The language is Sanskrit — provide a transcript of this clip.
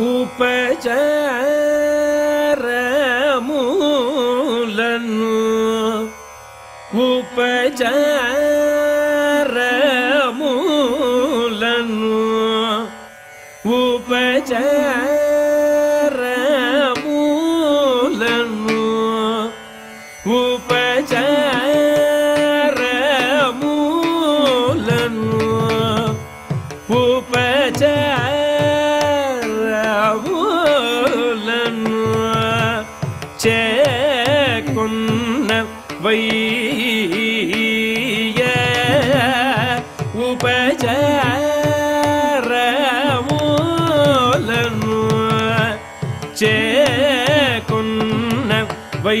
उपलन्ु उपजलु पजलु उपजलु पजा चेकुन्न वै उपजर चे कुन्न वै